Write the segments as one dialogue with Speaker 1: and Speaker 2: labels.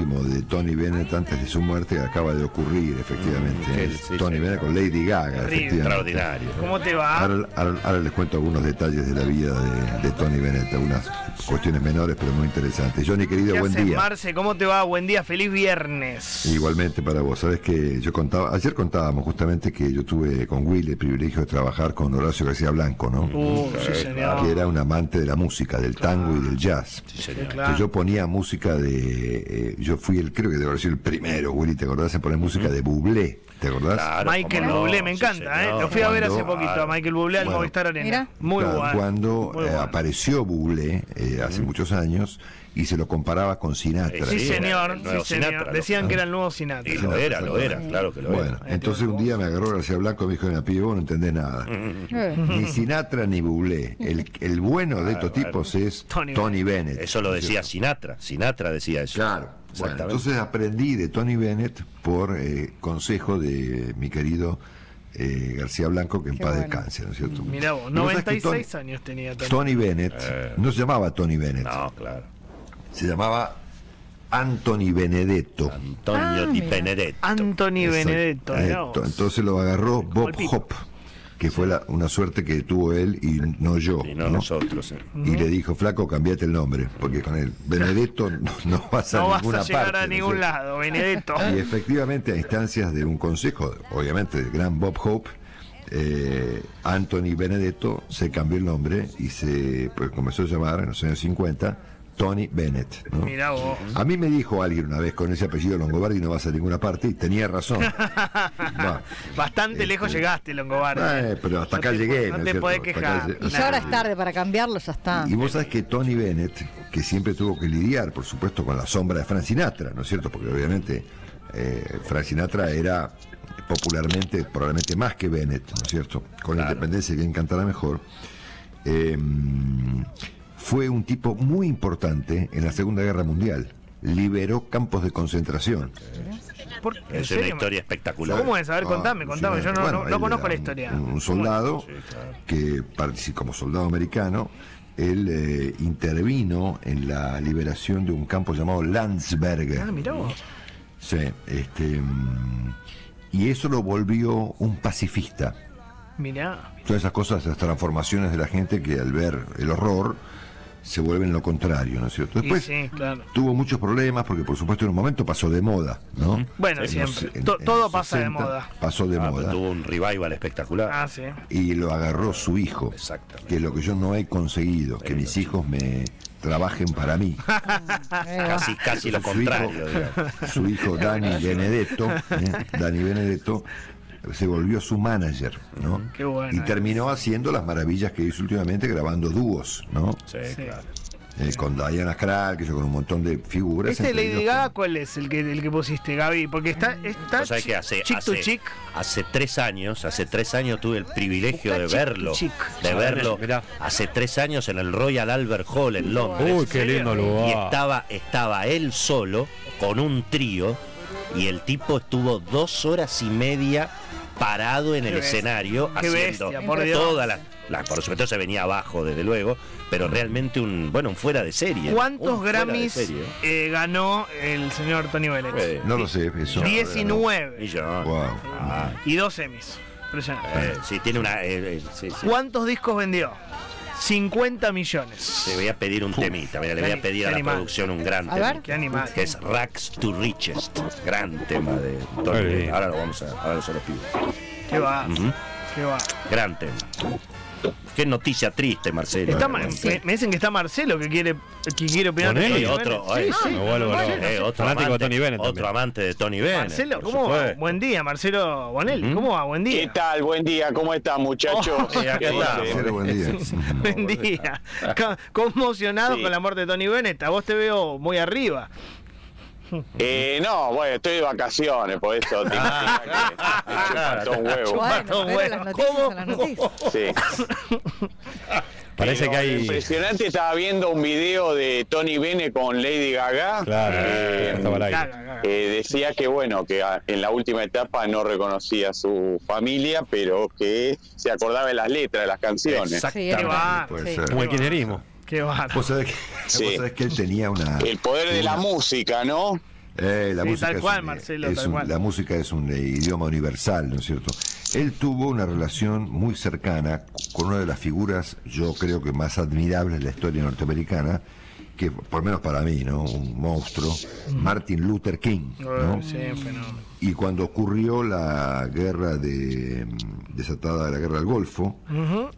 Speaker 1: último de Tony Bennett antes de su muerte acaba de ocurrir, efectivamente.
Speaker 2: Mm, que
Speaker 1: Es
Speaker 2: sí,
Speaker 1: Tony
Speaker 2: sí,
Speaker 1: Bennett con Lady Gaga, efectivamente.
Speaker 2: Extraordinario.
Speaker 3: ¿Cómo te va?
Speaker 1: Ahora, ahora- ahora les cuento algunos detalles de la vida de, de Tony Bennett, algunas cuestiones menores pero muy interesantes. Johnny, querido,
Speaker 3: ¿Qué
Speaker 1: buen
Speaker 3: haces,
Speaker 1: día.
Speaker 3: Marce? ¿Cómo te va? Buen día, feliz viernes.
Speaker 1: Igualmente para vos, sabes que yo contaba, ayer contábamos justamente que yo tuve con Will el privilegio de trabajar con Horacio García Blanco, ¿no?
Speaker 3: Uh, sí, señor.
Speaker 1: que era un amante de la música, del tango y del jazz.
Speaker 2: Sí, señor.
Speaker 3: Claro.
Speaker 1: Que yo ponía música de. eh, yo fui el, creo que debe haber sido el primero, Willy, ¿te acordás? En poner música de Bublé, ¿te acordás?
Speaker 2: Claro,
Speaker 3: Michael
Speaker 2: no,
Speaker 3: Bublé, me
Speaker 2: sí,
Speaker 3: encanta, ¿eh? Lo fui a ver hace poquito a Michael Bublé al
Speaker 1: Bueno.
Speaker 3: Movistar Arena.
Speaker 4: Mira.
Speaker 3: Muy
Speaker 1: Claro,
Speaker 3: bueno.
Speaker 1: Cuando
Speaker 3: muy
Speaker 1: eh, apareció Bublé eh, hace muchos años y se lo comparaba con Sinatra.
Speaker 3: Sí,
Speaker 2: Sí,
Speaker 3: señor, sí.
Speaker 2: Sinatra,
Speaker 3: Decían que era el nuevo Sinatra.
Speaker 2: Y lo era, lo era, claro que lo
Speaker 1: Bueno,
Speaker 2: era.
Speaker 1: entonces un día me agarró García Blanco y me dijo, mira, pibe, vos no entendés nada. Ni Sinatra ni Bublé. El, el bueno de estos tipos es
Speaker 3: Tony
Speaker 1: Tony, Bennett.
Speaker 2: Eso lo
Speaker 1: ¿no es
Speaker 2: decía? Sinatra. Sinatra decía eso.
Speaker 1: Claro. Bueno,
Speaker 2: Exactamente.
Speaker 1: entonces aprendí de Tony Bennett por eh, consejo de mi querido eh, García Blanco, que en
Speaker 4: Qué
Speaker 1: paz
Speaker 4: bueno.
Speaker 1: descanse, ¿no es cierto?
Speaker 3: Mirá vos,
Speaker 1: Y vos sabés que
Speaker 3: 96 años tenía
Speaker 1: Tony,
Speaker 3: Tony.
Speaker 1: Tony Bennett
Speaker 2: Eh.
Speaker 1: no se llamaba Tony Bennett,
Speaker 2: No, claro.
Speaker 1: Se llamaba Anthony Benedetto.
Speaker 2: Antonio
Speaker 4: Ah,
Speaker 2: Di. Benedetto.
Speaker 3: Anthony
Speaker 1: Exacto.
Speaker 3: Benedetto.
Speaker 1: Entonces lo agarró Bob. Hop, que fue la- una suerte que tuvo él y no yo.
Speaker 2: Y no,
Speaker 1: ¿no?
Speaker 2: nosotros. eh.
Speaker 1: Y le dijo, flaco, cambiate el nombre, porque con el Benedetto no, no vas a
Speaker 3: No vas
Speaker 1: ninguna
Speaker 3: a llegar
Speaker 1: parte.
Speaker 3: a
Speaker 1: ¿no es
Speaker 3: ningún lado, Benedetto.
Speaker 1: Y efectivamente, a instancias de un consejo, obviamente del gran Bob Hope, eh, Anthony Benedetto se cambió el nombre y se pues, comenzó a llamar en los años 50 Tony Bennett. ¿no?
Speaker 3: Mirá vos.
Speaker 1: A mí me dijo alguien una vez con ese apellido Longobardi no vas a ninguna parte y tenía razón. Va.
Speaker 3: Bastante
Speaker 1: Este,
Speaker 3: lejos llegaste, Longobardi.
Speaker 1: Eh, pero hasta
Speaker 3: No
Speaker 1: acá
Speaker 3: te
Speaker 1: llegué.
Speaker 3: No
Speaker 1: es
Speaker 3: te
Speaker 1: cierto?
Speaker 3: podés quejar.
Speaker 4: Y ya ahora es tarde para cambiarlo, ya está.
Speaker 1: Y vos sabés que Tony Bennett, que siempre tuvo que lidiar, por supuesto, con la sombra de Frank Sinatra, ¿no es cierto? Porque obviamente eh, Frank Sinatra era popularmente, probablemente más que Bennett, ¿no es cierto? Con la independencia que cantara mejor. eh, fue un tipo muy importante en la Segunda Guerra Mundial. Liberó campos de concentración.
Speaker 3: ¿Por- en
Speaker 2: Es una historia espectacular.
Speaker 3: ¿Cómo es? A ver,
Speaker 1: Ah,
Speaker 3: contame, contame. Yo no,
Speaker 1: bueno,
Speaker 3: no- no
Speaker 1: él
Speaker 3: conozco la historia.
Speaker 1: Un, un soldado
Speaker 2: Sí, claro.
Speaker 1: que participó como soldado americano. Él eh, intervino en la liberación de un campo llamado Landsberg.
Speaker 3: Ah, mirá vos.
Speaker 1: Sí, este, mm, y eso lo volvió un pacifista.
Speaker 3: Mirá.
Speaker 1: Todas esas cosas, esas transformaciones de la gente que al ver el horror se vuelven lo contrario, ¿no es cierto? Después
Speaker 3: sí, claro.
Speaker 1: tuvo muchos problemas porque por supuesto en un momento pasó de moda, ¿no?
Speaker 3: Bueno,
Speaker 1: los- en- en
Speaker 3: todo pasa de
Speaker 1: 60
Speaker 3: moda.
Speaker 1: Pasó de
Speaker 2: Ah,
Speaker 1: moda.
Speaker 2: tuvo un revival espectacular.
Speaker 3: Ah, sí.
Speaker 1: y lo agarró su hijo.
Speaker 2: Exactamente.
Speaker 1: Que es lo que yo no he conseguido, que mis hijos me trabajen para mí.
Speaker 2: Casi, casi lo
Speaker 1: Su
Speaker 2: contrario.
Speaker 1: Su hijo Dani Benedetto, ¿eh? Dani Benedetto, se volvió su manager, ¿no?
Speaker 3: Qué bueno,
Speaker 1: y terminó haciendo las maravillas que hizo últimamente grabando dúos, ¿no?
Speaker 2: Sí,
Speaker 3: Sí.
Speaker 2: claro.
Speaker 1: Eh, con Diana Krall, que yo con un montón de figuras.
Speaker 3: ¿Este Lady Gaga
Speaker 1: con-
Speaker 3: cuál es el que, el que pusiste, Gaby? Porque está, está
Speaker 2: Vos sabés que hace,
Speaker 3: chick to
Speaker 2: hace,
Speaker 3: chick.
Speaker 2: hace tres años, hace tres años tuve el privilegio de
Speaker 3: Está to
Speaker 2: verlo, de verlo
Speaker 5: Mirá.
Speaker 2: hace tres años en el Royal Albert Hall en Londres.
Speaker 5: Uy, qué lindo
Speaker 2: y
Speaker 5: lugar.
Speaker 2: estaba, estaba él solo con un trío y el tipo estuvo dos horas y media parado en el
Speaker 3: bestia.
Speaker 2: escenario
Speaker 3: Qué
Speaker 2: haciendo
Speaker 3: bestia, por Dios.
Speaker 2: toda la, la- por supuesto se venía abajo desde luego, pero realmente un bueno un fuera de serie.
Speaker 3: ¿Cuántos Grammys
Speaker 2: serie.
Speaker 3: eh, ganó el señor Tony Bennett?
Speaker 2: Eh,
Speaker 1: No lo sé, eso.
Speaker 3: 19.
Speaker 2: y yo,
Speaker 1: Wow.
Speaker 2: ah,
Speaker 3: Y dos Emmys. Impresionante.
Speaker 2: eh, sí, tiene una. eh, eh, sí, sí.
Speaker 3: ¿Cuántos discos vendió? 50 millones.
Speaker 2: Te voy a pedir un temita, mira, le voy a pedir a la
Speaker 3: animal.
Speaker 2: producción un gran
Speaker 4: A
Speaker 2: tema.
Speaker 4: ver.
Speaker 3: Qué animal.
Speaker 2: Que es Rags to Richest. Gran tema de Tony. Ahora lo vamos a, ahora se lo pido.
Speaker 3: Qué va. Qué va.
Speaker 2: Gran tema. Qué noticia triste, Marcelo.
Speaker 3: Está me, me dicen que está Marcelo que quiere, que quiere opinar de
Speaker 5: Bonelli.
Speaker 3: Tony
Speaker 2: otro, otro amante,
Speaker 5: Tony Bennett
Speaker 2: Otro
Speaker 5: también.
Speaker 2: amante de Tony Bennett.
Speaker 3: Marcelo, ¿cómo va? Buen día, Marcelo Bonelli.
Speaker 2: Ujú.
Speaker 3: ¿Cómo va? Buen
Speaker 6: ¿Qué
Speaker 3: día.
Speaker 6: tal? Buen día, ¿cómo están muchachos?
Speaker 2: Oh, eh.
Speaker 1: Marcelo, buen día.
Speaker 3: Buen día. Co- Conmocionado
Speaker 6: Sí.
Speaker 3: con la muerte de Tony Bennett. A vos te veo muy arriba.
Speaker 6: eh, no, bueno, estoy de vacaciones, por eso te que chupa un huevo.
Speaker 4: Bueno, las
Speaker 3: ¿Cómo?
Speaker 4: las.
Speaker 6: Sí.
Speaker 5: Parece
Speaker 6: Pero
Speaker 5: que hay.
Speaker 6: Impresionante, estaba viendo un video de Tony Bennett con Lady Gaga.
Speaker 5: Claro,
Speaker 6: Eh.
Speaker 3: Gaga, Gaga.
Speaker 6: eh, decía que bueno, que en la última etapa no reconocía a su familia, pero que se acordaba de las letras de las canciones.
Speaker 2: Exactamente.
Speaker 3: Qué va.
Speaker 4: Sí.
Speaker 5: Como el kirchnerismo.
Speaker 3: Qué.
Speaker 1: Vos sabés que,
Speaker 6: Sí.
Speaker 1: vos sabés que él tenía una.
Speaker 6: El poder de la música, ¿no?
Speaker 1: Eh, la
Speaker 3: Sí,
Speaker 1: música
Speaker 3: tal
Speaker 1: es
Speaker 3: cual,
Speaker 1: un,
Speaker 3: Marcelo,
Speaker 1: es
Speaker 3: tal
Speaker 1: un-
Speaker 3: cual.
Speaker 1: La música es un eh, idioma universal, ¿no es cierto? Él tuvo una relación muy cercana con una de las figuras, yo creo que más admirables de la historia norteamericana, que por lo menos para mí, ¿no? Un monstruo, Martin Luther King, ¿no?
Speaker 3: Sí.
Speaker 1: Y cuando ocurrió la guerra de mm, desatada de la guerra del Golfo,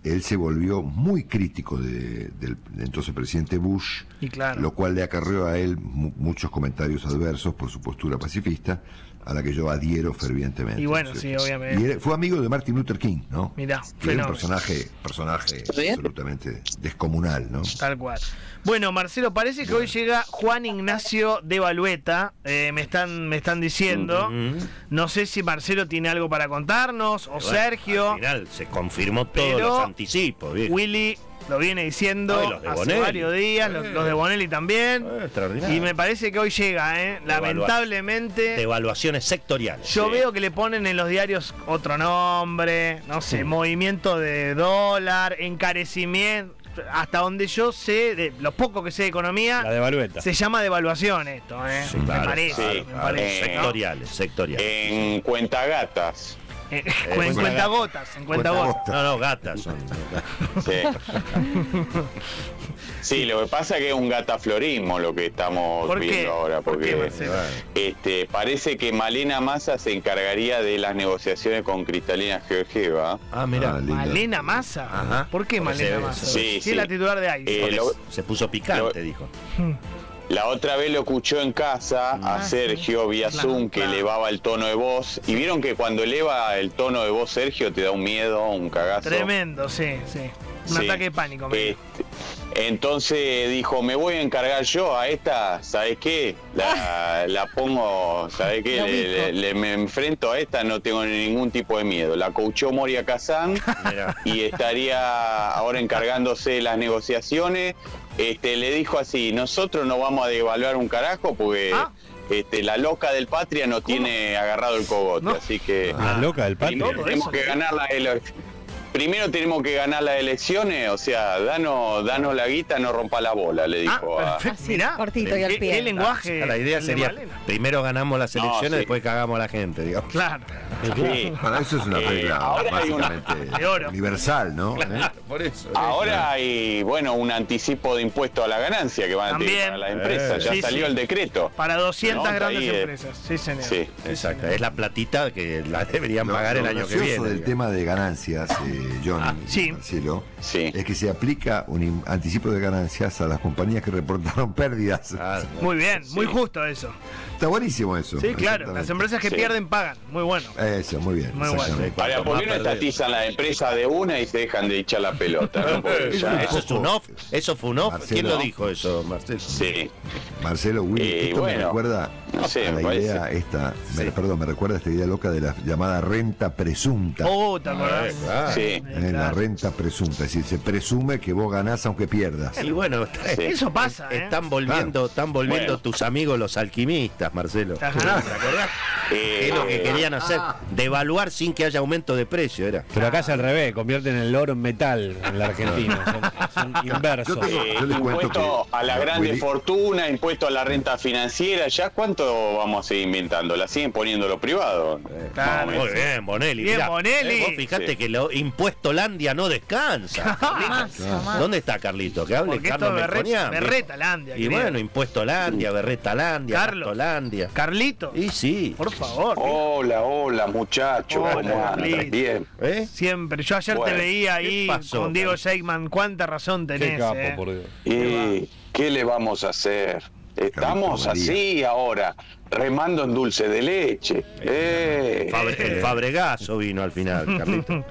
Speaker 1: él se volvió muy crítico de- del entonces presidente Bush,
Speaker 3: Y claro.
Speaker 1: lo cual le acarreó a él mu- muchos comentarios adversos por su postura pacifista, a la que yo adhiero fervientemente.
Speaker 3: Y bueno,
Speaker 1: ¿no es
Speaker 3: sí, obviamente.
Speaker 1: Y fue amigo de Martin Luther King, ¿no?
Speaker 3: Mirá,
Speaker 1: era un personaje, personaje absolutamente descomunal, ¿no?
Speaker 3: Tal cual. Bueno, Marcelo, parece que hoy llega Juan Ignacio de Balueta. eh, me están me están diciendo. No sé si Marcelo tiene algo para contarnos o
Speaker 2: Bueno,
Speaker 3: Sergio.
Speaker 2: Al final se confirmó todos los anticipos, viejo.
Speaker 3: Willy lo viene diciendo
Speaker 2: Ay, los de
Speaker 3: hace
Speaker 2: Bonelli.
Speaker 3: varios días, los, los de Bonelli también.
Speaker 2: Eh, extraordinario.
Speaker 3: Y me parece que hoy llega, ¿eh? Lamentablemente.
Speaker 2: De evaluaciones sectoriales.
Speaker 3: Yo
Speaker 6: Sí.
Speaker 3: veo que le ponen en los diarios otro nombre, no sé, movimiento de dólar, encarecimiento. Hasta donde yo sé, de lo poco que sé de economía,
Speaker 5: La
Speaker 3: se llama devaluación esto, ¿eh?
Speaker 2: Sí, claro,
Speaker 3: me parece,
Speaker 6: sí,
Speaker 3: me
Speaker 2: Claro,
Speaker 3: parece. ¿no?
Speaker 2: sectoriales, sectoriales.
Speaker 6: En cuentagatas.
Speaker 3: Eh,
Speaker 2: Eh,
Speaker 3: en
Speaker 2: bueno,
Speaker 3: cuentagotas, en cuentagotas.
Speaker 2: No, no, gatas son.
Speaker 6: Sí. Sí, lo que pasa es que es un gataflorismo lo que estamos
Speaker 3: ¿Por qué?
Speaker 6: viendo ahora,
Speaker 3: ¿Por qué,
Speaker 6: porque este, parece que Malena Massa se encargaría de las negociaciones con Cristalina Georgieva.
Speaker 2: Ah, mira.
Speaker 1: Ah.
Speaker 3: Malena Massa.
Speaker 2: Ajá.
Speaker 3: ¿Por qué Malena Massa?
Speaker 6: sí, sí.
Speaker 3: es la titular de ahí.
Speaker 6: Eh, lo-
Speaker 2: Se puso picante,
Speaker 6: lo-
Speaker 2: dijo.
Speaker 6: La otra vez lo escuchó en casa a
Speaker 4: Ah,
Speaker 6: Sergio vía
Speaker 3: Claro,
Speaker 6: Zoom que
Speaker 3: claro.
Speaker 6: elevaba el tono de voz. Y vieron que cuando eleva el tono de voz Sergio te da un miedo, un cagazo.
Speaker 3: Tremendo, sí, sí. Un
Speaker 6: Sí.
Speaker 3: ataque de pánico.
Speaker 6: Este, entonces dijo, me voy a encargar yo a esta, ¿sabes qué? La, la pongo, ¿sabes qué? Le,
Speaker 4: ubico.
Speaker 6: le- le- me enfrento a esta, no tengo ningún tipo de miedo. La coachó Moria
Speaker 2: Mira.
Speaker 6: y estaría ahora encargándose de las negociaciones. Este, le dijo así, nosotros no vamos a devaluar un carajo porque
Speaker 3: Ah.
Speaker 6: este, la loca del Patria no tiene agarrado el cogote,
Speaker 3: No.
Speaker 6: así que...
Speaker 5: La loca del patio.
Speaker 6: Primero tenemos que ganar las ele- Primero tenemos que ganar las elecciones, o sea, danos, danos la guita, no rompa la bola, le
Speaker 3: Ah,
Speaker 6: dijo a...
Speaker 4: Así,
Speaker 3: Mirá,
Speaker 4: cortito y al
Speaker 3: ¿Qué,
Speaker 4: pie.
Speaker 3: qué lenguaje?
Speaker 2: la idea sería,
Speaker 3: Malena.
Speaker 2: primero ganamos las
Speaker 6: No,
Speaker 2: elecciones,
Speaker 6: sí.
Speaker 2: después cagamos a la gente, digamos.
Speaker 3: Claro.
Speaker 6: Sí.
Speaker 1: Bueno, eso es una
Speaker 6: Eh,
Speaker 1: regla
Speaker 6: ahora hay una-
Speaker 1: básicamente universal, ¿no? ¿Eh?
Speaker 2: Por eso.
Speaker 6: Ahora hay, bueno, un anticipo de impuesto a la ganancia que van a tener para las empresas.
Speaker 2: Eh,
Speaker 6: ya
Speaker 3: sí,
Speaker 6: salió
Speaker 3: sí.
Speaker 6: el decreto.
Speaker 3: Para 200
Speaker 6: No, está
Speaker 3: grandes
Speaker 6: ahí, eh.
Speaker 3: empresas. Sí, señor.
Speaker 6: Sí.
Speaker 2: Exacto, es la platita que la deberían
Speaker 1: Lo-
Speaker 2: pagar el año que viene.
Speaker 1: del
Speaker 2: digamos.
Speaker 1: tema de ganancias, eh, Johnny,
Speaker 3: Ah, sí.
Speaker 1: Marcelo,
Speaker 6: Sí.
Speaker 1: es que se aplica un anticipo de ganancias a las compañías que reportaron pérdidas.
Speaker 2: Ah,
Speaker 3: Muy bien, muy justo eso.
Speaker 1: Está buenísimo eso.
Speaker 3: Sí, claro. Las empresas que
Speaker 6: Sí.
Speaker 3: pierden pagan. Muy bueno.
Speaker 1: Eso, muy bien.
Speaker 3: Muy bueno.
Speaker 6: Ahora, ¿por qué no estatizan las empresas de una y se dejan de echar la pelota? no? Porque ya-
Speaker 2: Eso es un off, eso fue un off.
Speaker 1: Marcelo.
Speaker 2: ¿Quién lo dijo eso, Marcelo?
Speaker 6: Sí.
Speaker 1: Marcelo Willy,
Speaker 6: Eh,
Speaker 1: esto me
Speaker 6: bueno,
Speaker 1: recuerda
Speaker 6: no sé,
Speaker 1: a la
Speaker 6: me
Speaker 1: idea esta, me- perdón, me recuerda a esta idea loca de la llamada renta presunta.
Speaker 3: Oh, ¿te acordás?
Speaker 2: Eh.
Speaker 6: Sí.
Speaker 1: Eh, La renta presunta, es decir, se presume que vos ganás aunque pierdas.
Speaker 2: Y bueno,
Speaker 6: Sí.
Speaker 3: Eso pasa, ¿eh?
Speaker 2: están volviendo, están volviendo
Speaker 6: Bueno.
Speaker 2: tus amigos los alquimistas, Marcelo. ¿Te
Speaker 3: Ajá.
Speaker 2: acordás?
Speaker 6: Eh,
Speaker 2: ¿Qué es lo que querían hacer? Devaluar sin que haya aumento de precio, era.
Speaker 5: Pero acá es al revés, convierten el oro en metal en la Argentina. Son, son inversos.
Speaker 1: Yo te-
Speaker 6: Eh,
Speaker 1: Yo les cuento
Speaker 6: impuesto
Speaker 1: que-
Speaker 6: a la grande
Speaker 1: Willy-
Speaker 6: fortuna, impuesto a la renta financiera, ¿ya cuánto vamos a seguir inventando? ¿La siguen poniendo los privados?
Speaker 3: Claro.
Speaker 6: Más o menos.
Speaker 2: Muy bien, Bonelli.
Speaker 3: Bien,
Speaker 2: mirá.
Speaker 3: Bonelli.
Speaker 2: Eh, vos fijate
Speaker 6: Sí.
Speaker 2: que lo impuesto Landia no descansa.
Speaker 4: Jamás, jamás.
Speaker 2: ¿Dónde está Carlito? Que hable
Speaker 3: Porque
Speaker 2: Carlos
Speaker 3: esto es berre-
Speaker 2: Melconian,
Speaker 3: berreta Landia,
Speaker 2: Y bueno, impuesto Landia, berreta Landia,
Speaker 3: Carlos.
Speaker 2: Landia.
Speaker 3: Carlito.
Speaker 2: Y sí.
Speaker 3: Por favor.
Speaker 6: Hola, hola, muchachos,
Speaker 3: Hola,
Speaker 6: ¿cómo andan?
Speaker 3: Carlitos.
Speaker 6: Bien.
Speaker 2: ¿Eh?
Speaker 3: Siempre. Yo ayer te veía ahí
Speaker 2: ¿qué pasó,
Speaker 3: con Diego? Sheikman. Cuánta razón tenés.
Speaker 5: Qué capo,
Speaker 3: eh.
Speaker 5: por Dios.
Speaker 6: ¿Y qué le vamos a hacer? Estamos así ahora, remando en dulce de leche. Eh.
Speaker 2: El Fabregazo vino al final, Carlito.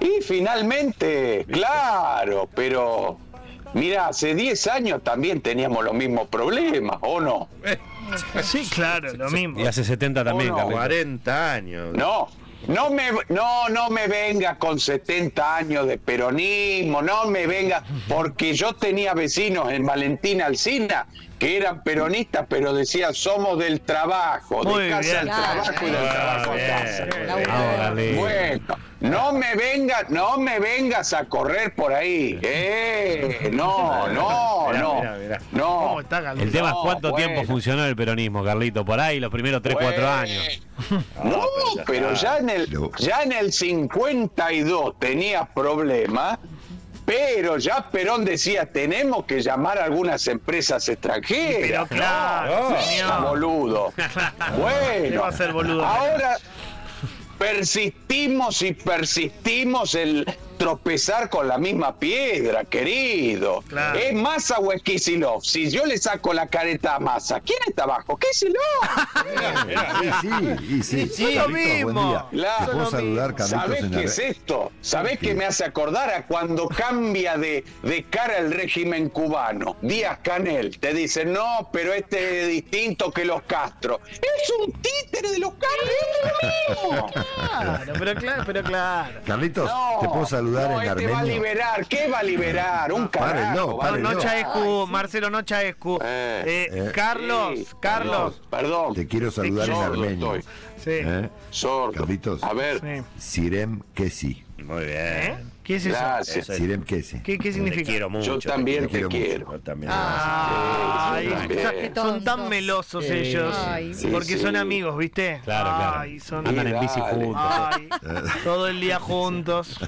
Speaker 6: Y finalmente, claro, pero mira, hace 10 años también teníamos los mismos problemas, ¿o no?
Speaker 3: Sí, claro, lo mismo.
Speaker 5: Y hace 70 también,
Speaker 6: Oh, no.
Speaker 5: Carlitos.
Speaker 2: 40 años.
Speaker 6: No, no me, no, no me venga con 70 años de peronismo, no me venga, porque yo tenía vecinos en Valentina Alcina que eran peronistas, pero decían somos del trabajo,
Speaker 3: Muy
Speaker 6: de casa
Speaker 3: bien.
Speaker 6: al
Speaker 4: Claro,
Speaker 6: trabajo y del
Speaker 3: Ah,
Speaker 6: trabajo a
Speaker 2: bien.
Speaker 6: casa. Bueno, No me vengas, no me vengas a correr por ahí. Eh, no, no,
Speaker 2: Mirá,
Speaker 6: no.
Speaker 2: mirá, mirá.
Speaker 6: No.
Speaker 5: El tema es
Speaker 6: No,
Speaker 5: cuánto
Speaker 6: bueno.
Speaker 5: tiempo funcionó el peronismo, Carlito. Por ahí, los primeros 3, 4
Speaker 6: Bueno.
Speaker 5: años.
Speaker 6: No, pero ya en el ya en el 52 tenía problemas, pero ya Perón decía, tenemos que llamar a algunas empresas extranjeras.
Speaker 3: Pero claro,
Speaker 6: No,
Speaker 3: señor.
Speaker 6: boludo. Bueno,
Speaker 3: ¿Qué va a ser boludo?
Speaker 6: ahora persistimos y persistimos en tropezar con la misma piedra, querido.
Speaker 3: Claro.
Speaker 6: ¿Es Massa o es Kicillof? Si yo le saco la careta a Massa, ¿quién está abajo? Kicillof.
Speaker 1: Y sí, y sí.
Speaker 3: Sí, lo mismo.
Speaker 6: ¿Sabés qué es esto? ¿Sabés
Speaker 1: ¿Qué?
Speaker 6: qué me hace acordar a cuando cambia de, de cara el régimen cubano? Díaz Canel te dice, no, pero este es distinto que los Castro. Es un títere de los Castro.
Speaker 3: Claro, pero claro, pero claro.
Speaker 1: Carlitos,
Speaker 6: No,
Speaker 1: te puedo saludar
Speaker 6: no,
Speaker 1: en
Speaker 6: este va a liberar. ¿Qué va a liberar? Un
Speaker 1: Párenlo,
Speaker 6: carajo.
Speaker 3: No,
Speaker 1: párenlo.
Speaker 3: no Chaescu, Marcelo, no Chaescu.
Speaker 6: Eh,
Speaker 3: Eh,
Speaker 1: eh.
Speaker 3: Carlos,
Speaker 6: Sí,
Speaker 3: Carlos.
Speaker 6: Perdón.
Speaker 1: Te quiero saludar en armenio.
Speaker 6: estoy.
Speaker 3: Sí.
Speaker 1: ¿Eh?
Speaker 6: Sordo.
Speaker 1: Carlitos.
Speaker 6: A ver.
Speaker 3: Sí.
Speaker 1: Sirem Kesi.
Speaker 2: Muy bien.
Speaker 3: ¿Qué es eso?
Speaker 6: Gracias.
Speaker 2: Eso es-
Speaker 1: Sirem Kesi.
Speaker 3: ¿Qué, qué
Speaker 2: Te
Speaker 3: significa?
Speaker 2: quiero mucho.
Speaker 6: Yo también
Speaker 1: te
Speaker 6: te
Speaker 1: quiero mucho.
Speaker 6: quiero.
Speaker 2: Yo también.
Speaker 3: Ay, son- tan melosos
Speaker 5: Sí.
Speaker 3: ellos.
Speaker 4: Ay.
Speaker 6: Sí,
Speaker 3: porque
Speaker 6: sí.
Speaker 3: son amigos, ¿viste?
Speaker 5: Claro, claro.
Speaker 3: Ay, son...
Speaker 5: Andan en bici juntos.
Speaker 3: Ay, todo el día juntos.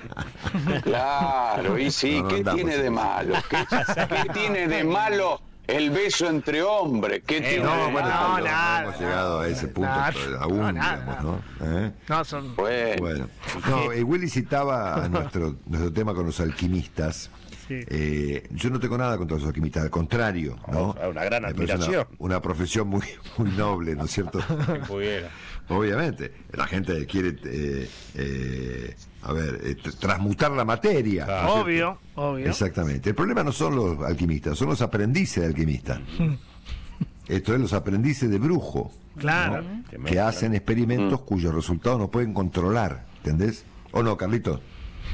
Speaker 6: Claro, y sí,
Speaker 1: No, no
Speaker 6: ¿qué
Speaker 1: andamos
Speaker 6: tiene
Speaker 1: en
Speaker 6: de malo? ¿Qué, qué tiene de malo el beso entre hombres? ¿Qué tiene
Speaker 1: No,
Speaker 6: de
Speaker 1: bueno,
Speaker 3: no,
Speaker 1: no,
Speaker 3: nada,
Speaker 1: hemos llegado a ese punto
Speaker 3: nada,
Speaker 1: aún, digamos, ¿no? ¿Eh?
Speaker 3: No, son...
Speaker 6: Bueno,
Speaker 1: Bueno, no, eh, Willy citaba a nuestro, nuestro tema con los alquimistas.
Speaker 3: Sí.
Speaker 1: Eh, yo no tengo nada contra los alquimistas, al contrario, ¿no?
Speaker 2: Una gran admiración.
Speaker 1: Una, una profesión muy, muy noble, ¿no es cierto?
Speaker 5: Quien pudiera.
Speaker 1: Obviamente, la gente quiere, eh, eh, a ver, eh, tr- transmutar la materia.
Speaker 5: Claro.
Speaker 1: ¿no es
Speaker 3: Obvio,
Speaker 1: cierto?
Speaker 3: obvio.
Speaker 1: Exactamente. El problema no son los alquimistas, son los aprendices de alquimistas. Esto es los aprendices de brujo,
Speaker 3: Claro.
Speaker 1: que hacen experimentos cuyos resultados no pueden controlar, ¿entendés? ¿O no, Carlitos?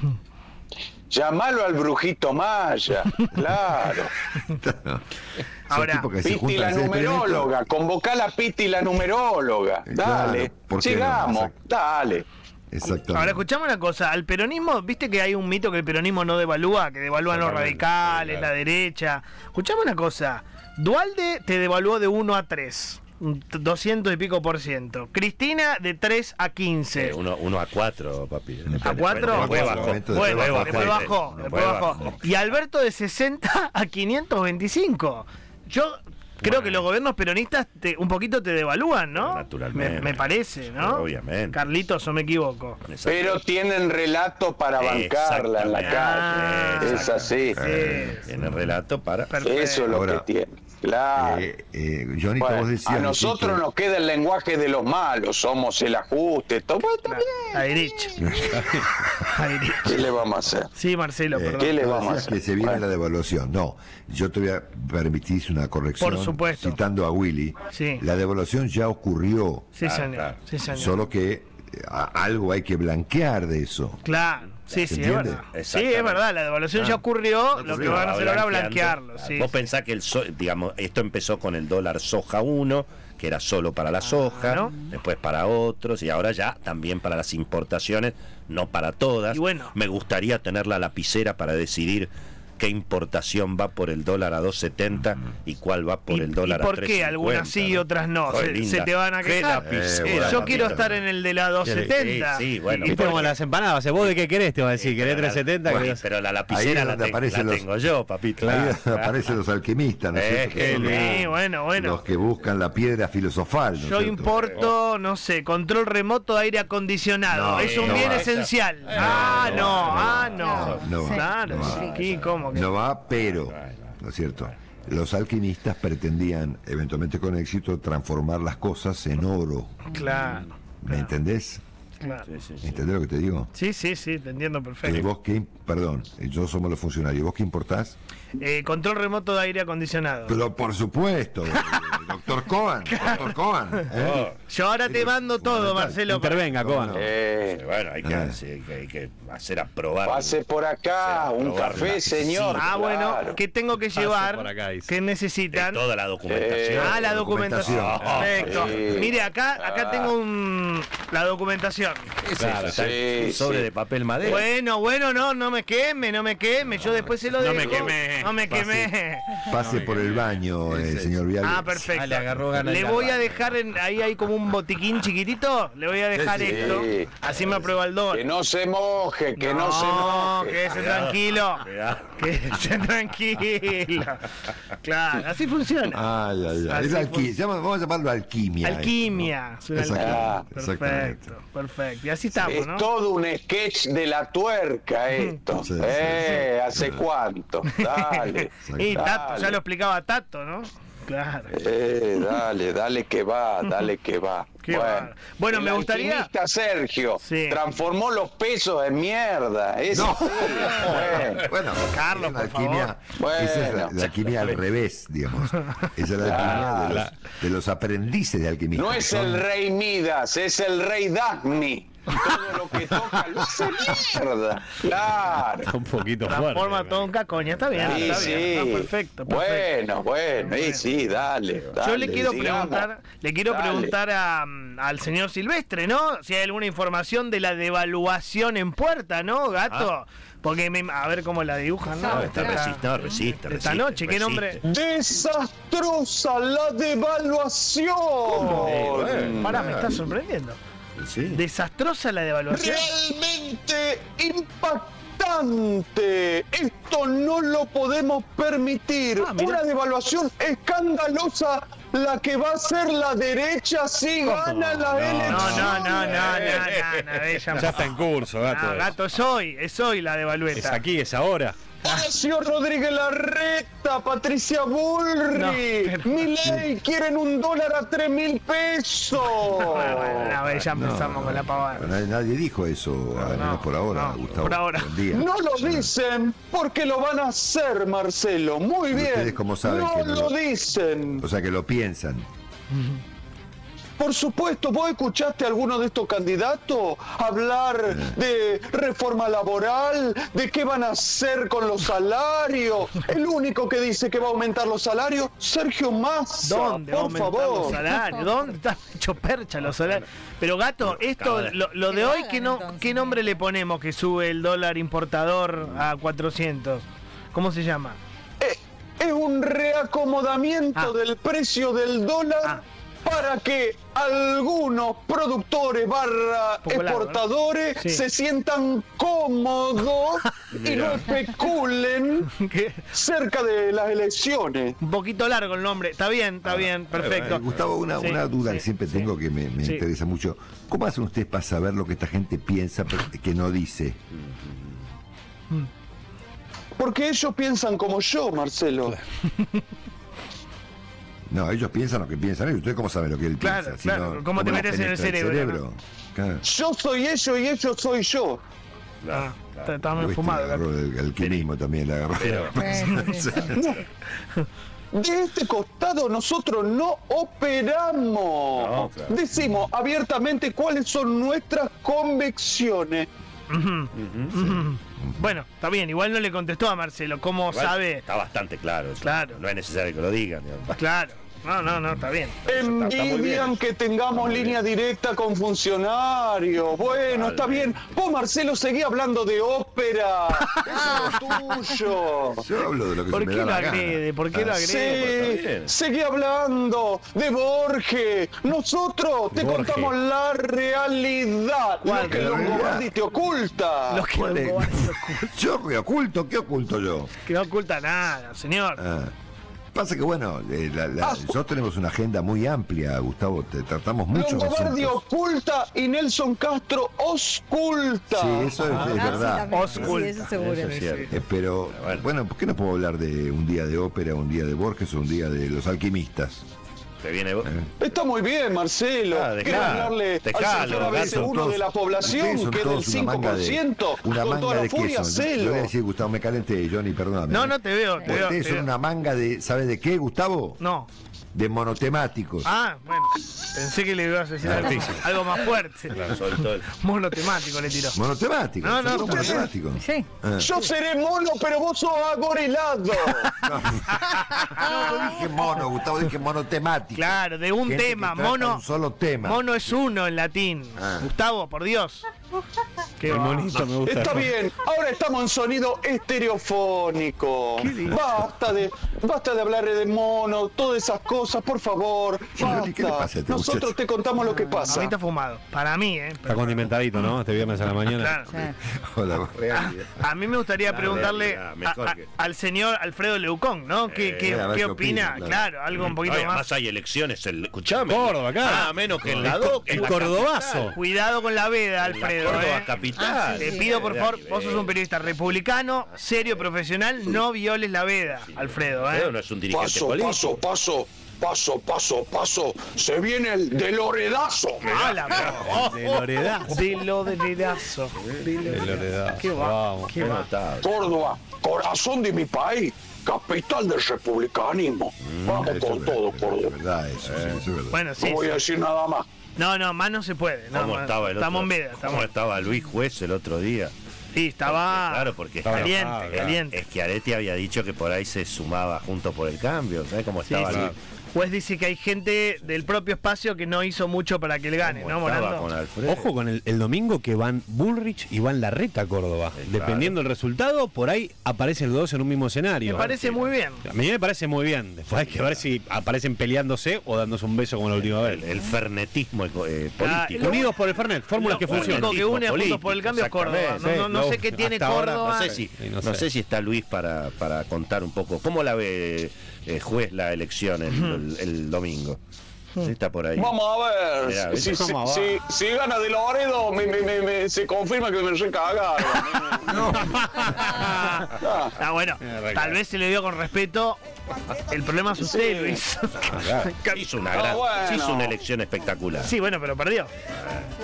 Speaker 6: llamalo al brujito Maya, claro.
Speaker 3: Ahora,
Speaker 6: Piti la numeróloga, convocá a la Piti la numeróloga.
Speaker 1: Claro,
Speaker 6: Dale,
Speaker 1: Exacto.
Speaker 6: dale.
Speaker 1: Exactamente.
Speaker 3: Ahora escuchame una cosa, al peronismo, viste que hay un mito que el peronismo no devalúa, que devalúan los radicales,
Speaker 5: claro.
Speaker 3: la derecha. Escuchame una cosa, Dualde te devaluó de 1 a 3, un t- 200 y pico por ciento. Cristina de 3 a 15.
Speaker 2: Eh, uno, a cuatro, papi.
Speaker 3: ¿A cuatro?
Speaker 2: Después bajó.
Speaker 1: Después bajó.
Speaker 2: Después
Speaker 3: bajó. Y Alberto de 60 a 525. Yo creo que los gobiernos peronistas te- un poquito te devalúan, ¿no?
Speaker 2: Naturalmente.
Speaker 3: Me, me parece, ¿no?
Speaker 2: Obviamente.
Speaker 3: Carlitos, o me equivoco.
Speaker 6: Pero tienen relato para bancarla en la
Speaker 3: Ah,
Speaker 6: calle. Es así.
Speaker 3: Sí.
Speaker 2: Tiene relato para.
Speaker 3: Perfecto.
Speaker 6: Eso es lo
Speaker 1: Ahora,
Speaker 6: que tiene. Claro.
Speaker 1: Eh, eh, Johnny,
Speaker 6: Bueno,
Speaker 1: vos decías
Speaker 6: a nosotros nos queda el lenguaje de los malos, somos el ajuste, todo está bien.
Speaker 3: A derecha. A derecha.
Speaker 6: ¿Qué le vamos a hacer?
Speaker 3: Sí, Marcelo,
Speaker 1: eh,
Speaker 3: perdón.
Speaker 6: ¿qué le vamos a hacer?
Speaker 1: que se viene
Speaker 6: Bueno.
Speaker 1: la devaluación. No, yo te voy a permitir una corrección.
Speaker 3: Por supuesto.
Speaker 1: Citando a Willy.
Speaker 3: Sí.
Speaker 1: La devaluación ya ocurrió.
Speaker 3: Sí,
Speaker 2: Claro,
Speaker 3: señor.
Speaker 2: claro.
Speaker 3: Sí, señor.
Speaker 1: Solo que eh, a- algo hay que blanquear de eso.
Speaker 3: Claro. Sí,
Speaker 1: ¿Se
Speaker 3: sí, es verdad. Sí, es verdad. La devaluación ya ocurrió. Lo que van a hacer ahora es blanquearlo. Sí.
Speaker 2: Vos pensás que el so- digamos, esto empezó con el dólar soja 1, que era solo para la soja,
Speaker 3: Claro.
Speaker 2: después para otros, y ahora ya también para las importaciones, no para todas.
Speaker 3: Y bueno.
Speaker 2: Me gustaría tener la lapicera para decidir qué importación va por el dólar a 2.70 y cuál va por
Speaker 3: ¿Y-
Speaker 2: el dólar
Speaker 3: y por
Speaker 2: a 3.50.
Speaker 3: qué algunas sí y otras no?
Speaker 2: Joder,
Speaker 3: Se- te van a quejar.
Speaker 1: Eh, bueno,
Speaker 3: Yo quiero estar en el de la 270.
Speaker 2: Sí, sí, bueno.
Speaker 3: Y- por-
Speaker 5: como las empanadas, ¿eh? ¿vos de qué querés? Te va a decir, ¿querés 370?
Speaker 2: Bueno,
Speaker 5: ¿Querés-
Speaker 2: pero la
Speaker 1: Ahí
Speaker 2: lapicera
Speaker 1: es
Speaker 2: la,
Speaker 1: donde
Speaker 2: te-
Speaker 1: aparecen
Speaker 2: la
Speaker 1: los-
Speaker 2: tengo yo, papito.
Speaker 1: Ahí
Speaker 2: Claro.
Speaker 1: aparecen los alquimistas, ¿no es
Speaker 2: Eh,
Speaker 1: cierto?
Speaker 3: Sí, bueno, bueno.
Speaker 1: Los que buscan la piedra filosofal. ¿no es
Speaker 3: Yo
Speaker 1: cierto?
Speaker 3: importo, no sé, control remoto de aire acondicionado.
Speaker 1: No,
Speaker 3: es un
Speaker 1: no
Speaker 3: bien esencial. ah, no, ah, no.
Speaker 1: No va.
Speaker 3: Claro, sí, ¿cómo que?
Speaker 1: No va, pero, ¿no es cierto? Los alquimistas pretendían, eventualmente con éxito, transformar las cosas en oro.
Speaker 3: Claro,
Speaker 1: ¿Me entendés?
Speaker 3: claro.
Speaker 1: ¿Me entendés lo que te digo?
Speaker 3: Sí, sí, sí, te entiendo
Speaker 1: Eh,
Speaker 3: perfecto.
Speaker 1: vos qué, im- perdón, eh, yo somos los funcionarios, ¿vos qué importás?
Speaker 3: Eh, control remoto de aire acondicionado.
Speaker 1: Pero por supuesto, eh, Doctor Cohen, doctor Cohen. ¿eh?
Speaker 2: Oh,
Speaker 3: Yo ahora te mando todo. Marcelo.
Speaker 5: Intervenga, Coban.
Speaker 6: Eh,
Speaker 2: bueno, hay que, hacer- hay que- hay que hacer aprobar.
Speaker 6: pase por acá, un café,
Speaker 2: la-
Speaker 6: señor.
Speaker 3: Ah, bueno. ¿qué tengo que llevar?
Speaker 5: por acá, dice.
Speaker 3: ¿Qué
Speaker 2: de
Speaker 3: necesitan?
Speaker 2: toda la documentación.
Speaker 3: Ah, la documentación. Perfecto. Mire, acá, acá
Speaker 6: Ah.
Speaker 3: tengo un, la documentación.
Speaker 5: Claro,
Speaker 6: Sí,
Speaker 2: un sobre
Speaker 6: sí.
Speaker 2: de papel madera.
Speaker 3: Bueno, bueno, no, no me queme, no me queme. Yo después se lo
Speaker 5: No
Speaker 3: dejo.
Speaker 5: me quemé.
Speaker 3: No me quemé.
Speaker 1: Pase por el baño, eh, señor Vial.
Speaker 3: Ah, perfecto.
Speaker 2: Ah, le agarró ganas
Speaker 3: Le voy a dejar en, ahí hay como un botiquín chiquitito. Le voy a dejar
Speaker 1: Sí,
Speaker 3: esto.
Speaker 6: Sí.
Speaker 3: Así me aprueba el don.
Speaker 6: Que no se moje, que no, se moje.
Speaker 3: quédese tranquilo.
Speaker 2: Cuidado.
Speaker 3: Quédese tranquilo. Claro, así funciona.
Speaker 1: Ay, ay, ay.
Speaker 3: Así
Speaker 1: Es alqui-
Speaker 3: fue.
Speaker 1: se llama- vamos a llamarlo alquimia.
Speaker 3: Alquimia.
Speaker 1: ¿no?
Speaker 3: alquimia.
Speaker 1: Exactamente, exactamente.
Speaker 3: Perfecto, perfecto. Y así estamos,
Speaker 6: Es
Speaker 3: ¿no?
Speaker 6: todo un sketch de la tuerca esto.
Speaker 1: Sí, sí,
Speaker 6: eh, ¿hace cuánto? Dale.
Speaker 3: Y Tato, ya lo explicaba Tato, ¿no? Claro.
Speaker 6: Eh, dale, dale que va, dale que va.
Speaker 3: Qué bárbaro. Bueno,
Speaker 6: el
Speaker 3: me gustaría-
Speaker 6: alquimista Sergio
Speaker 3: Sí.
Speaker 6: transformó los pesos en mierda. Ese
Speaker 1: No.
Speaker 6: bueno.
Speaker 1: Bueno,
Speaker 3: Carlos,
Speaker 1: es la
Speaker 3: por
Speaker 1: alquimia,
Speaker 6: favor.
Speaker 1: esa es la,
Speaker 6: Bueno.
Speaker 1: la alquimia al revés, digamos. Esa es la alquimia de los, de los aprendices de alquimistas.
Speaker 6: No es
Speaker 1: Son-
Speaker 6: el rey Midas, es el rey Dagni. Todo lo que toca lo hace mierda. Claro.
Speaker 5: Está un poquito fuerte.
Speaker 3: Transforma todo en cacoña. Está bien,
Speaker 6: Sí,
Speaker 3: está bien.
Speaker 6: sí.
Speaker 3: Está perfecto, perfecto.
Speaker 6: Bueno, bueno, y sí, dale.
Speaker 3: Yo
Speaker 6: dale,
Speaker 3: le quiero preguntar, le quiero
Speaker 6: Dale.
Speaker 3: preguntar a, mm, al señor Silvestre, ¿no? Si hay alguna información de la devaluación en puerta, ¿no, gato? Porque me- a ver cómo la dibujan, ¿no?
Speaker 2: No,
Speaker 3: Esta-
Speaker 2: está resiste, no, resiste,
Speaker 3: esta
Speaker 2: resiste,
Speaker 3: noche, ¿qué nombre?
Speaker 6: Desastrosa la devaluación.
Speaker 2: Eh, bueno.
Speaker 3: Pará, me está sorprendiendo.
Speaker 2: Sí.
Speaker 3: Desastrosa la devaluación.
Speaker 6: Realmente impactante. Esto no lo podemos permitir.
Speaker 3: Ah.
Speaker 6: Una devaluación escandalosa la que va a ser la derecha si gana la
Speaker 3: No,
Speaker 6: elección.
Speaker 3: no, no, no, no, no, no,
Speaker 5: Ya está en curso, gato.
Speaker 3: No, gato, es hoy, es hoy la devalueta.
Speaker 5: Es aquí, es ahora.
Speaker 6: Horacio Rodríguez Larreta, Patricia Bullrich,
Speaker 3: No, pero-
Speaker 6: Milei quieren un dólar a tres mil pesos.
Speaker 3: Bueno, bueno, a ver, ya
Speaker 1: No,
Speaker 3: empezamos con la pavada.
Speaker 1: Nadie, dijo eso, al menos
Speaker 3: no,
Speaker 1: por ahora,
Speaker 3: no,
Speaker 1: Gustavo.
Speaker 3: por ahora.
Speaker 6: No lo dicen porque lo van a hacer, Marcelo. Muy
Speaker 1: ¿Y
Speaker 6: bien.
Speaker 1: ustedes cómo saben
Speaker 6: no
Speaker 1: que no
Speaker 6: lo
Speaker 1: lo-
Speaker 6: dicen.
Speaker 1: O sea que lo piensan.
Speaker 6: Por supuesto, ¿vos escuchaste a alguno de estos candidatos hablar de reforma laboral, de qué van a hacer con los salarios? El único que dice que va a aumentar los salarios, Sergio Massa.
Speaker 3: ¿Dónde va a
Speaker 6: por
Speaker 3: aumentar los
Speaker 6: favor.
Speaker 3: salarios? ¿Dónde están hecho percha los salarios? Pero gato, esto, lo, de hoy, ¿qué, no. ¿qué nombre le ponemos que sube el dólar importador a 400? ¿Cómo se llama?
Speaker 6: Eh, es un reacomodamiento
Speaker 3: Ah.
Speaker 6: del precio del dólar
Speaker 3: Ah.
Speaker 6: Para que algunos productores barra exportadores
Speaker 3: ¿no? Sí.
Speaker 6: se sientan cómodos y no especulen
Speaker 3: ¿Qué?
Speaker 6: cerca de las elecciones.
Speaker 3: Un poquito largo el nombre. Está bien, está bien, perfecto.
Speaker 1: Eh, Gustavo, una,
Speaker 3: Sí,
Speaker 1: una duda
Speaker 3: sí,
Speaker 1: que siempre
Speaker 3: sí.
Speaker 1: tengo que me, me
Speaker 3: Sí.
Speaker 1: interesa mucho. ¿Cómo hacen ustedes para saber lo que esta gente piensa que no dice?
Speaker 6: Porque ellos piensan como yo, Marcelo.
Speaker 1: No, ellos piensan lo que piensan ellos. ¿Ustedes cómo saben lo que él
Speaker 3: Claro,
Speaker 1: piensa? Si
Speaker 3: claro.
Speaker 1: no,
Speaker 3: ¿Cómo te metes en el cerebro,
Speaker 1: Claro.
Speaker 6: Yo soy ellos y ellos soy yo.
Speaker 3: Ah, está, muy fumado.
Speaker 1: el alquimismo también, le agarró.
Speaker 2: Pero-
Speaker 4: sí.
Speaker 6: De este costado nosotros no operamos.
Speaker 2: No, claro.
Speaker 6: Decimos abiertamente cuáles son nuestras convicciones.
Speaker 3: Ujú. Bueno, está bien, igual no le contestó a Marcelo. ¿Cómo
Speaker 2: Igual
Speaker 3: sabe?
Speaker 2: Está bastante claro. eso.
Speaker 3: Claro.
Speaker 2: No es necesario que lo digan. digamos.
Speaker 3: Claro. No, no, no, está bien.
Speaker 2: está- está muy bien.
Speaker 6: Envidian que tengamos línea directa con funcionarios. Bueno, está bien. Vos, Marcelo, seguí hablando de ópera. Eso es lo tuyo.
Speaker 1: Yo hablo de lo que
Speaker 3: ¿Por
Speaker 1: se me
Speaker 3: qué
Speaker 1: da
Speaker 3: lo
Speaker 1: la gana.
Speaker 3: agrede? ¿Por qué lo
Speaker 1: Ah,
Speaker 3: agrede?
Speaker 6: Sí, seguí hablando de Borges. Nosotros te
Speaker 5: Borges.
Speaker 6: contamos la realidad.
Speaker 3: ¿Cuál
Speaker 6: Lo que? Longobardi te oculta.
Speaker 3: Lo que no
Speaker 1: Yo me oculto, ¿qué oculto yo?
Speaker 3: que no oculta nada, señor.
Speaker 1: Ah, Pasa que bueno, eh, la- la- nosotros tenemos una agenda muy amplia, Gustavo, te tratamos muchos
Speaker 6: Longobardi oculta y Nelson Castro osculta.
Speaker 1: Sí, eso es, es
Speaker 4: Ah,
Speaker 1: verdad.
Speaker 4: también.
Speaker 3: Oscult.
Speaker 4: Sí, eso seguro.
Speaker 2: Eso es cierto.
Speaker 1: Eh, pero
Speaker 2: Bueno.
Speaker 1: bueno, ¿por qué no puedo hablar de un día de ópera, un día de Borges o un día de los alquimistas?
Speaker 2: Te viene vos.
Speaker 6: Está muy bien, Marcelo.
Speaker 2: Ah, dejá,
Speaker 6: ¿Quieres hablarle
Speaker 2: dejalo,
Speaker 6: al sector
Speaker 2: gato,
Speaker 6: ABC1
Speaker 1: Todos-
Speaker 6: de la población, que es del
Speaker 1: todos una manga de-
Speaker 6: 5%,
Speaker 1: una
Speaker 6: con
Speaker 1: manga
Speaker 6: toda la
Speaker 1: de
Speaker 6: furia,
Speaker 1: queso. Yo- Yo
Speaker 6: celo.
Speaker 1: voy a decir, Gustavo, me calenté, Johnny, perdóname.
Speaker 3: No, no te veo, te veo.
Speaker 1: Ustedes
Speaker 3: te
Speaker 1: son
Speaker 3: veo.
Speaker 1: una manga de, ¿sabes de qué, Gustavo?
Speaker 3: No.
Speaker 1: De monotemáticos.
Speaker 3: Ah, bueno. Pensé que le ibas a decir algo, algo más fuerte. Monotemático le tiró.
Speaker 1: Monotemáticos.
Speaker 3: No, no,
Speaker 1: monotemáticos.
Speaker 4: Sí.
Speaker 1: Ah.
Speaker 6: Yo seré mono, pero vos sos agorilado.
Speaker 1: No, no dije mono, Gustavo, dije monotemático.
Speaker 3: Claro, de un
Speaker 1: Gente
Speaker 3: tema, mono.
Speaker 1: Un solo tema.
Speaker 3: Mono es uno en latín.
Speaker 1: Ah.
Speaker 3: Gustavo, por Dios. Qué
Speaker 5: monito me gusta.
Speaker 6: Está bien, ahora estamos en sonido estereofónico. Basta de, basta de hablar de mono, todas esas cosas, por favor.
Speaker 1: Señor, ¿y qué le
Speaker 6: basta.
Speaker 1: pasa a este
Speaker 6: Nosotros
Speaker 1: muchacho?
Speaker 6: te contamos lo que
Speaker 3: A mí
Speaker 6: pasa.
Speaker 3: está fumado. Para mí, ¿eh?
Speaker 5: Está condimentadito, ¿no? Este viernes a la mañana.
Speaker 3: Claro.
Speaker 4: Sí.
Speaker 1: Hola,
Speaker 3: A mí me gustaría
Speaker 2: La
Speaker 3: preguntarle
Speaker 2: realidad,
Speaker 3: a-
Speaker 2: mejor
Speaker 3: a-
Speaker 2: que-
Speaker 3: al señor Alfredo Leucón, ¿no? ¿Qué,
Speaker 2: Eh,
Speaker 3: qué-
Speaker 1: a ver
Speaker 3: qué
Speaker 1: qué
Speaker 3: opina?
Speaker 1: opina,
Speaker 3: claro.
Speaker 1: claro.
Speaker 3: algo un poquito más.
Speaker 2: además hay elecciones, el, escuchame.
Speaker 5: Córdoba, acá.
Speaker 2: Ah, menos que en la
Speaker 5: El
Speaker 2: DOC.
Speaker 5: el
Speaker 2: en la
Speaker 5: cordobazo.
Speaker 2: capital.
Speaker 3: Cuidado con la veda,
Speaker 2: En la
Speaker 3: Alfredo.
Speaker 2: Córdoba
Speaker 3: ¿eh?
Speaker 2: capital.
Speaker 3: Te pido, por favor, vos sos un periodista republicano, serio, profesional, no violes la veda, Alfredo,
Speaker 2: Alfredo
Speaker 3: ¿eh?
Speaker 2: no es un dirigente
Speaker 6: Paso,
Speaker 2: político.
Speaker 6: paso, paso, paso, paso, paso. Se viene el de Loredazo.
Speaker 3: Ah, la- oh,
Speaker 5: De Loredazo.
Speaker 3: De lo de
Speaker 5: Loredazo.
Speaker 3: Qué va,
Speaker 5: Vamos.
Speaker 3: qué va.
Speaker 6: Córdoba, corazón de mi país, capital del republicanismo. Vamos
Speaker 1: Eso
Speaker 6: con
Speaker 1: es
Speaker 6: todo,
Speaker 1: verdad,
Speaker 6: Córdoba.
Speaker 1: es verdad, eso, sí, eso es verdad.
Speaker 3: Bueno, sí.
Speaker 6: No voy a decir nada más.
Speaker 3: No, no, más no se puede. No,
Speaker 2: ¿Cómo estaba el otro?
Speaker 3: estamos en veda.
Speaker 2: ¿Cómo
Speaker 3: Estamos...
Speaker 2: estaba Luis Juez el otro día?
Speaker 3: Sí, estaba
Speaker 2: Claro, porque
Speaker 5: Estaba
Speaker 3: caliente, caliente.
Speaker 2: Es que Areti había dicho que por ahí se sumaba junto por el cambio. ¿Sabes cómo estaba
Speaker 3: sí.
Speaker 2: Luis?
Speaker 3: Juez dice que hay gente del propio espacio que no hizo mucho para que él gane,
Speaker 2: ¿Cómo
Speaker 3: ¿no, Morando?
Speaker 2: con?
Speaker 5: Ojo con el, el domingo que van Bullrich y van Larreta a Córdoba.
Speaker 2: Sí,
Speaker 5: Dependiendo del resultado, por ahí aparecen los dos en un mismo
Speaker 3: Me
Speaker 5: escenario.
Speaker 3: parece muy bien.
Speaker 5: A mí me parece muy bien. Después hay que ver si aparecen peleándose o dándose un beso como la última vez.
Speaker 2: El, el fernetismo eh,
Speaker 3: Ah,
Speaker 2: político.
Speaker 5: Unidos por el Fernet, fórmulas que
Speaker 3: Lo único
Speaker 5: funcionan.
Speaker 3: que une a Juntos por el Cambio es Córdoba. No, sé qué tiene
Speaker 5: ahora
Speaker 3: Córdoba.
Speaker 2: No sé si,
Speaker 5: no
Speaker 2: no
Speaker 5: sé.
Speaker 2: sé si está Luis para, para contar un poco. ¿Cómo la ve eh, juez la elección el, el- el domingo? Sí, está por ahí.
Speaker 6: Vamos a ver.
Speaker 2: Mirá, ¿viste
Speaker 6: si, si, si- si gana de Loredo, me, me- me- me- se confirma que me recagaron. Ah,
Speaker 3: Ah, bueno, tal vez se le dio con respeto. El problema es usted,
Speaker 6: Sí.
Speaker 3: Luis.
Speaker 2: Hizo una
Speaker 6: Ah,
Speaker 2: gran,
Speaker 6: bueno.
Speaker 2: hizo una elección espectacular.
Speaker 3: Sí, bueno, pero perdió.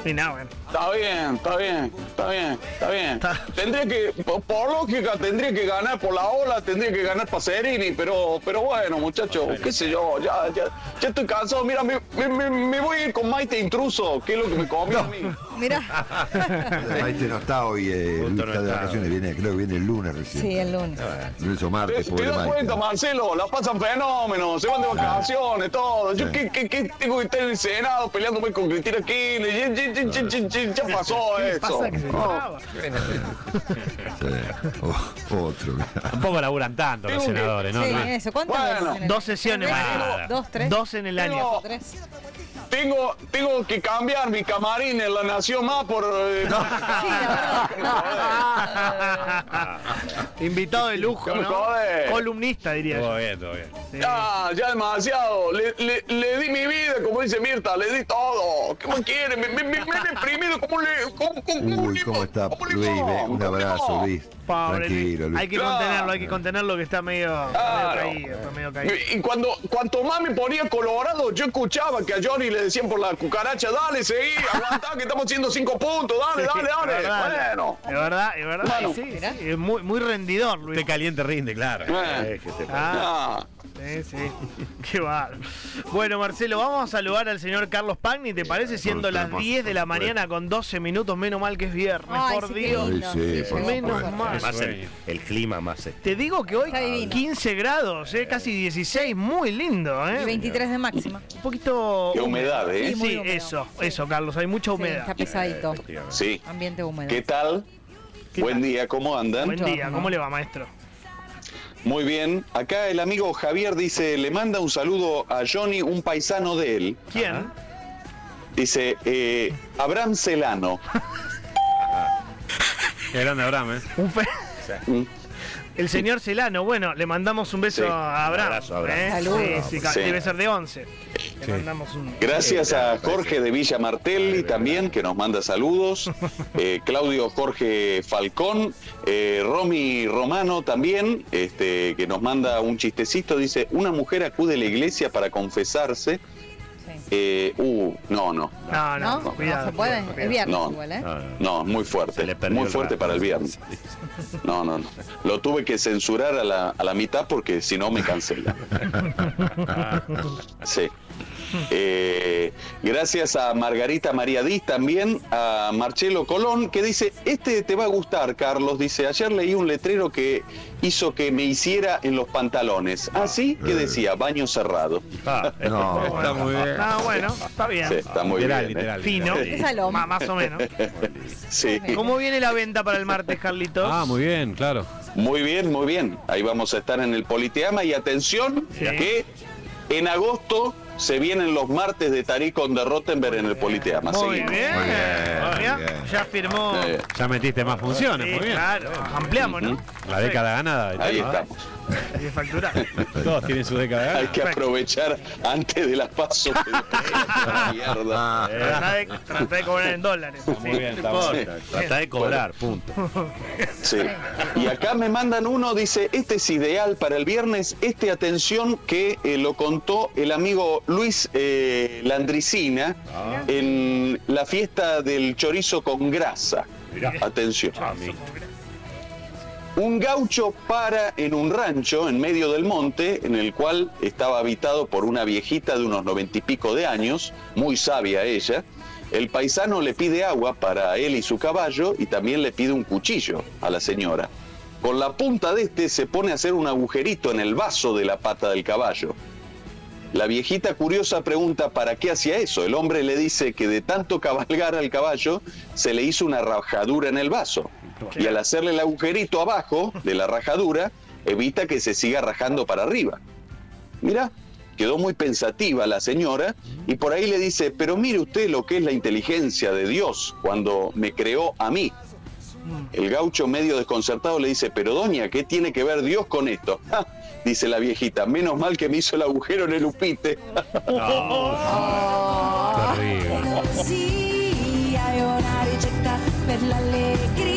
Speaker 3: Y nada, bueno.
Speaker 6: Está bien, está bien, está bien, está bien.
Speaker 3: Está-
Speaker 6: Tendría que, por, por lógica, tendría que ganar por la ola, tendría que ganar Pacerini, pero, pero bueno, muchachos, qué sé yo, ya, ya, ya estoy cansado. Mira, me, me- me- voy a ir con Maite Intruso, que es lo que me comió a mí.
Speaker 4: Mira.
Speaker 1: Maite no está hoy, eh,
Speaker 2: no
Speaker 1: está de vacaciones, viene, creo que viene el lunes recién.
Speaker 4: Sí, el lunes.
Speaker 1: Lunes o
Speaker 6: ¿Te,
Speaker 1: martes,
Speaker 6: te
Speaker 1: pobre
Speaker 6: das
Speaker 1: Maite.
Speaker 6: cuenta, Marcelo? La pasan fenómenos, se van de vacaciones, todo. Yo
Speaker 1: Sí.
Speaker 6: ¿qué, qué, qué tengo que estar en el Senado peleándome con Cristina Kirchner. Ya, ya, ya, ya, ya, ya, ya pasó eso.
Speaker 3: Pasa que se
Speaker 6: No.
Speaker 3: enojaba.
Speaker 1: Sí. O- otro, mirá.
Speaker 5: Tampoco laburan tanto los
Speaker 6: que-
Speaker 5: senadores, ¿no?
Speaker 4: Sí, eso. ¿Cuántas
Speaker 6: Bueno,
Speaker 4: veces
Speaker 3: Dos sesiones más.
Speaker 4: Dos, tres.
Speaker 3: Dos en el año.
Speaker 4: Tres.
Speaker 6: Tengo, tengo que cambiar mi camarín en La Nación Más por... eh,
Speaker 4: Sí, la verdad.
Speaker 3: Invitado de lujo. Columnista, diría
Speaker 5: Todo
Speaker 3: yo.
Speaker 5: bien, todo bien.
Speaker 3: Sí.
Speaker 6: Ya, ya demasiado. Le, le, le di mi vida, como dice Mirta, le di todo. ¿Qué más quiere? Me, me, me, me he deprimido como un le, como, como un
Speaker 1: Uy,
Speaker 6: limón,
Speaker 1: ¿cómo está Luis? Un abrazo. Luis.
Speaker 3: Pobre
Speaker 1: Tranquilo,
Speaker 3: Luis. Hay que
Speaker 6: Claro.
Speaker 3: contenerlo, hay que contenerlo que está medio,
Speaker 6: Claro.
Speaker 3: medio caído. Está medio caído.
Speaker 6: Y, y cuando cuanto más me ponía colorado, yo escuchaba que a Johnny le decían por la cucaracha, dale, seguí, aguantá, que estamos haciendo cinco puntos, dale, dale,
Speaker 3: Es
Speaker 6: dale.
Speaker 3: verdad,
Speaker 6: Bueno.
Speaker 3: Es verdad, es verdad.
Speaker 6: Bueno.
Speaker 3: sí, sí, es muy, muy rendidor, Luis.
Speaker 5: Usted caliente rinde, claro.
Speaker 2: Que te-
Speaker 3: Ah,
Speaker 6: ah,
Speaker 3: sí, sí. Qué bárbaro. Bueno, Marcelo, vamos a saludar al señor Carlos Pagni, ¿te parece? Siendo
Speaker 1: por
Speaker 3: las
Speaker 1: supuesto,
Speaker 3: 10 de la mañana con 12 minutos, menos mal que es viernes,
Speaker 4: Ay,
Speaker 3: por
Speaker 4: sí, qué
Speaker 3: Dios.
Speaker 4: lindo.
Speaker 1: Sí, sí, por
Speaker 3: Menos mal.
Speaker 2: Más el, el clima más este.
Speaker 3: Te digo que hoy
Speaker 4: Está divino.
Speaker 3: 15 grados, eh, casi 16, muy lindo,
Speaker 4: Y
Speaker 3: ¿eh?
Speaker 4: 23 de máxima.
Speaker 3: Un poquito.
Speaker 6: Qué humedad, ¿eh?
Speaker 3: Sí,
Speaker 4: Sí, muy
Speaker 3: sí,
Speaker 4: húmedo.
Speaker 3: eso, eso, Carlos, hay mucha
Speaker 4: Sí,
Speaker 3: humedad.
Speaker 4: está pesadito.
Speaker 6: sí.
Speaker 4: Ambiente húmedo.
Speaker 6: ¿Qué tal?
Speaker 3: ¿Qué
Speaker 6: Buen
Speaker 3: tal?
Speaker 6: día, ¿cómo andan?
Speaker 3: Buen día. ¿cómo le va, maestro?
Speaker 6: Muy bien. Acá el amigo Javier dice, le manda un saludo a Johnny, un paisano de él.
Speaker 3: ¿Quién?
Speaker 6: Dice, eh, Abraham Celano.
Speaker 5: Qué grande Abraham, ¿eh?
Speaker 3: Un fe-
Speaker 6: Mm.
Speaker 3: El señor Celano, bueno, le mandamos un beso
Speaker 6: Sí.
Speaker 3: a Abraham.
Speaker 2: Un abrazo Abraham.
Speaker 3: ¿eh?
Speaker 4: Saludos.
Speaker 3: Sí, sí, ca-
Speaker 6: Sí.
Speaker 3: debe ser de 11. Le
Speaker 5: Sí.
Speaker 3: mandamos un.
Speaker 6: Gracias a Jorge de Villa Martelli también, que nos manda saludos. Eh, Claudio Jorge Falcón. Eh, Romy Romano también, este, que nos manda un chistecito. Dice, una mujer acude a la iglesia para confesarse Eh, uh, no, no.
Speaker 3: No, no,
Speaker 4: ¿No?
Speaker 3: cuidado.
Speaker 4: No se puede.
Speaker 3: cuidado.
Speaker 4: Viernes
Speaker 6: No.
Speaker 4: igual, ¿eh?
Speaker 2: No, no.
Speaker 6: No, muy fuerte. Muy fuerte para el viernes. No, no, no. Lo tuve que censurar a la, a la mitad porque si no me cancela. Sí. Eh, gracias a Margarita María Díaz, también a Marcelo Colón, que dice, este te va a gustar, Carlos. Dice, ayer leí un letrero que hizo que me hiciera en los pantalones. Así que decía, baño cerrado.
Speaker 2: Ah,
Speaker 1: No,
Speaker 5: Está muy bien.
Speaker 3: Ah, bueno, está bien.
Speaker 6: Sí, está muy
Speaker 5: Literal,
Speaker 6: bien. ¿eh?
Speaker 5: literal.
Speaker 3: Fino.
Speaker 4: Es Salom.
Speaker 3: Ma- más o menos.
Speaker 6: Sí.
Speaker 3: ¿Cómo viene la venta para el martes, Carlitos?
Speaker 5: Ah, muy bien, claro.
Speaker 6: Muy bien, muy bien. Ahí vamos a estar en el Politeama y atención
Speaker 3: Sí.
Speaker 6: que en agosto se vienen los martes de Tarí con de Rottenberg en el Politeama.
Speaker 3: Muy
Speaker 6: Seguimos.
Speaker 3: bien.
Speaker 1: Muy bien,
Speaker 3: Mirá,
Speaker 1: muy bien.
Speaker 3: Ya firmó.
Speaker 6: Eh,
Speaker 5: Ya metiste más funciones,
Speaker 3: Sí,
Speaker 5: muy bien.
Speaker 3: claro. Ampliamos, ¿no?
Speaker 5: La década ganada.
Speaker 6: ahí estamos.
Speaker 3: Hay que facturar.
Speaker 5: Todos tienen su década
Speaker 6: Hay
Speaker 5: ganada.
Speaker 6: que aprovechar antes de las pasos. mierda.
Speaker 3: Trata de, trata de cobrar en dólares.
Speaker 5: Muy
Speaker 3: Sí,
Speaker 5: bien,
Speaker 3: no
Speaker 5: está
Speaker 3: importa.
Speaker 5: bien.
Speaker 2: Trata de cobrar, punto.
Speaker 6: Sí. Y acá me mandan uno, dice, este es ideal para el viernes, este atención que eh, lo contó el amigo Luis eh, Landricina en la fiesta del chorizo con grasa. Atención. Un gaucho para en un rancho en medio del monte, en el cual estaba habitado por una viejita de unos noventa y pico de años, muy sabia ella. El paisano le pide agua para él y su caballo y también le pide un cuchillo a la señora. Con la punta de este se pone a hacer un agujerito en el vaso de la pata del caballo. La viejita curiosa pregunta para qué hacía eso. El hombre le dice que de tanto cabalgar al caballo se le hizo una rajadura en el vaso. Y al hacerle el agujerito abajo de la rajadura, evita que se siga rajando para arriba. Mira, quedó muy pensativa la señora y por ahí le dice, pero mire usted lo que es la inteligencia de Dios cuando me creó a mí. El gaucho medio desconcertado le dice, pero doña, ¿qué tiene que ver Dios con esto? "Ja", dice la viejita, menos mal que me hizo el agujero en el upite.
Speaker 7: Hai